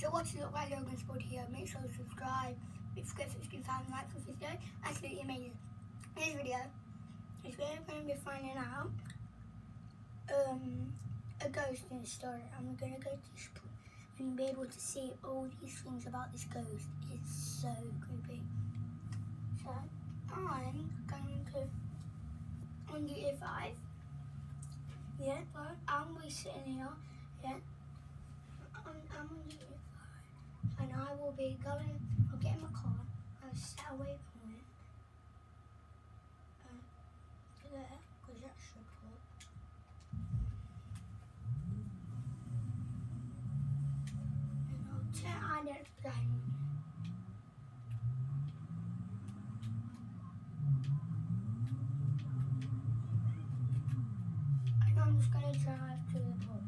So what does it look like Sport here? Make sure to subscribe. You get 15,000 likes on this video, absolutely amazing. This video, is we're going to be finding out um, a ghost in the story. And we're going to go to this and be able to see all these things about this ghost. It's so creepy. So I'm going to on the year five. Yeah, but I'm be sitting here. Yeah, I'm, I'm on year five, and I will going. I'll get in my car. I'll stay away from it. Uh, there, because. And I'll turn on it again. And I'm just gonna drive to the pub.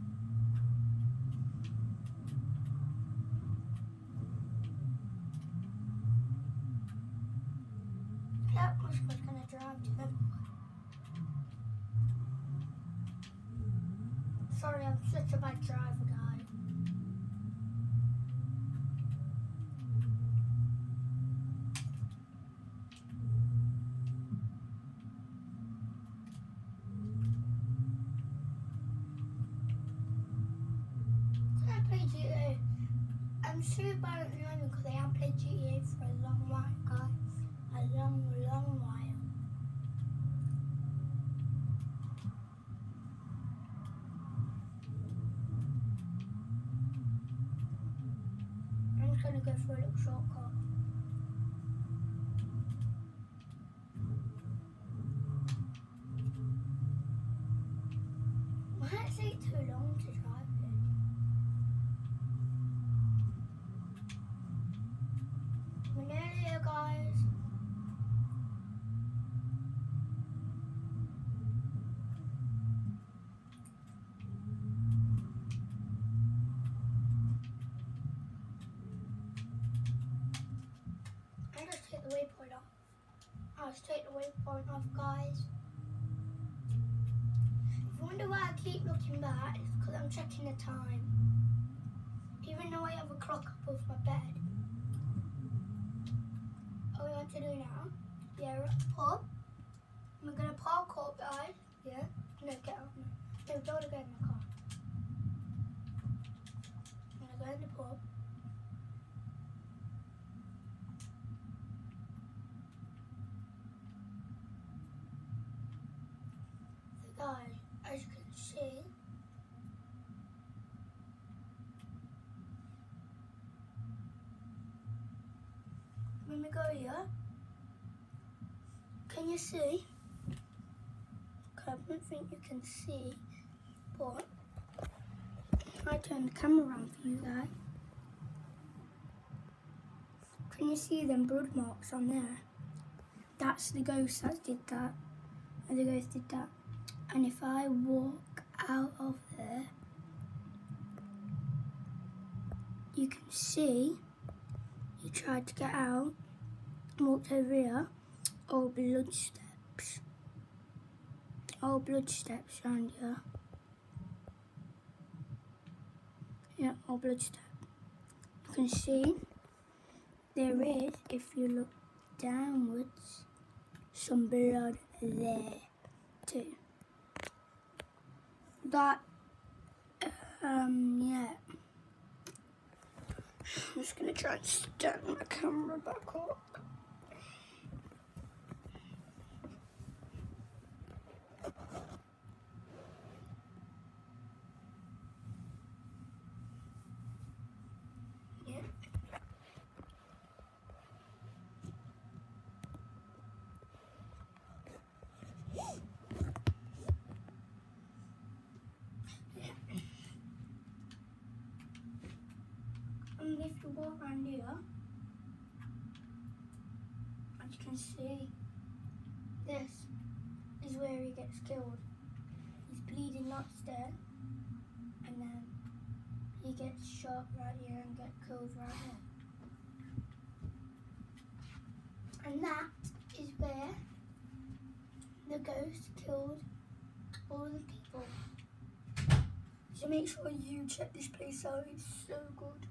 I'm just gonna the pub. Sorry, I'm such a bad driver, guy. I play GTA. I'm sure about it now because I haven't played GTA for a long while, guys. A long, long while. I'm just gonna go for a little shortcut. Might take too long to drive it. We're nearly here, guys. I just take the waypoint off. I'll take the waypoint off, guys. If you wonder why I keep looking back, it's because I'm checking the time. Even though I have a clock above my bed. All we want to do now, yeah, we're at the pub. We're gonna park up, guys. Yeah? No, get out. No, don't go in the car. I'm gonna go in the pub. As you can see, when we go here, can you see? I don't think you can see, but I turn the camera around for you guys, can you see them blood marks on there? That's the ghost that did that. And the ghost did that. And if I walk out of there, you can see he tried to get out, walked over here, all blood steps. All blood steps around here. Yeah, all blood steps. You can see there is, if you look downwards, some blood there too. That, um, yeah. I'm just gonna try and stand my camera back up. Yeah. And if you walk around here, as you can see, this is where he gets killed. He's bleeding there, and then he gets shot right here and gets killed right here. And that is where the ghost killed all the people. So make sure you check this place out, it's so good.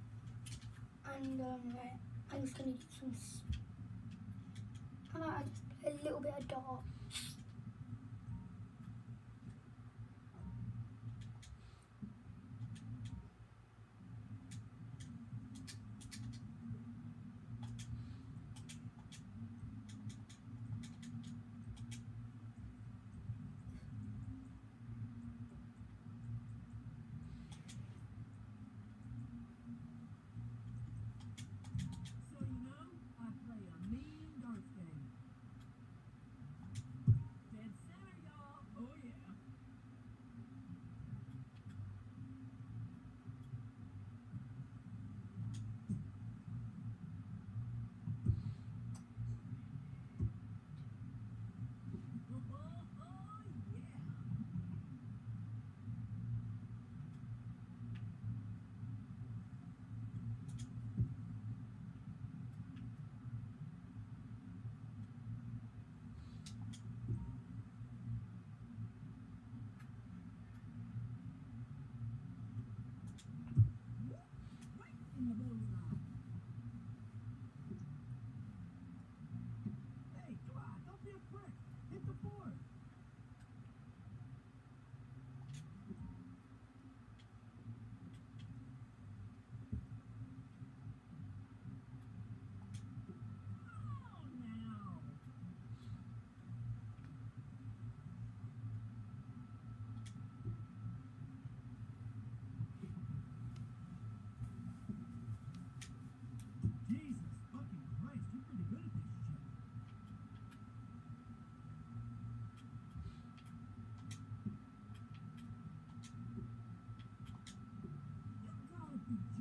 And um, I'm just gonna do some. A little bit of dark.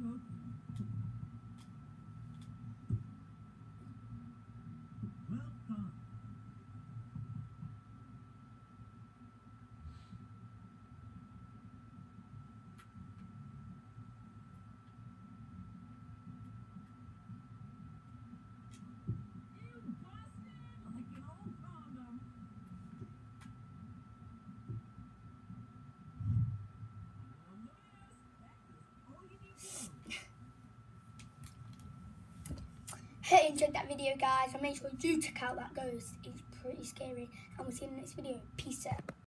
Hey, enjoyed that video, guys. And make sure you do check out that ghost. It's pretty scary. And we'll see you in the next video. Peace out.